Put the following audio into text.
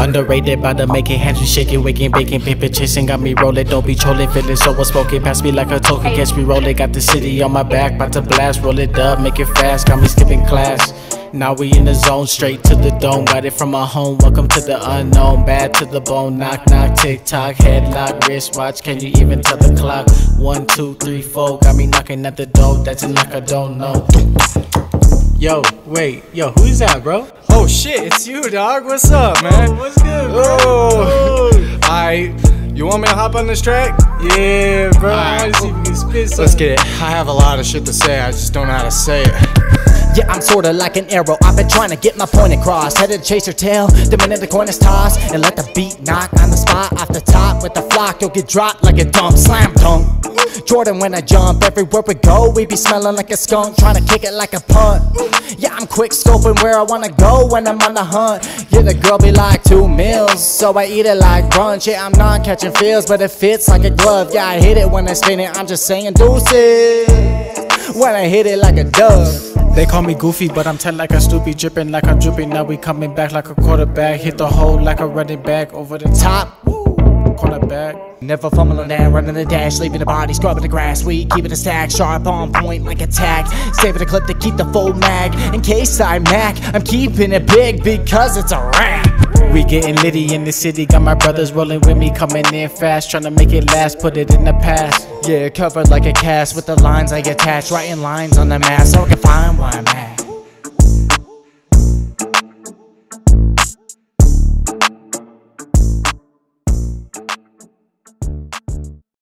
Underrated by the making, hands we shaking, waking, baking, paper chasing, got me rolling. Don't be trolling, feeling so unspoken. Pass me like a token, catch me rolling. Got the city on my back, about to blast, roll it up, make it fast, got me skipping class. Now we in the zone, straight to the dome. Got it from my home. Welcome to the unknown. Bad to the bone. Knock, knock, tick tock. Headlock, wristwatch. Can you even tell the clock? One, two, three, four. Got me knocking at the door. That's it like I don't know. Yo, wait, yo, who's that, bro? Oh shit, it's you, dog. What's up, man? What's good, bro? Oh, I. You want me to hop on this track? Yeah, bro. I Alright, wanna see if you can spit Let's something. get it. I have a lot of shit to say. I just don't know how to say it. Yeah, I'm sorta like an arrow. I've been trying to get my point across. Headed to chase your tail. The minute the coin is tossed, and let the beat knock on the spot off the top with the flock. You'll get dropped like a dump slam dunk. Jordan when I jump, everywhere we go, we be smelling like a skunk, trying to kick it like a punt. Yeah, I'm quick scoping where I wanna go when I'm on the hunt. Yeah, the girl be like two meals, so I eat it like brunch. Yeah, I'm not catching feels, but it fits like a glove. Yeah, I hit it when I spin it. I'm just saying deuces when I hit it like a dove. They call me goofy, but I'm tight like a stoopy, dripping like I'm dripping. Now we coming back like a quarterback. Hit the hole like a running back over the top. Cornerback. Never fumbling down, running the dash, leaving the body, scrubbing the grass. We keeping the stack sharp on point like a attack. Saving the clip to keep the full mag. In case I mac, I'm keeping it big because it's a rap. We getting litty in the city. Got my brothers rolling with me, coming in fast, trying to make it last. Put it in the past. Yeah, covered like a cast with the lines I attach, writing lines on the mask so I can find where I'm at.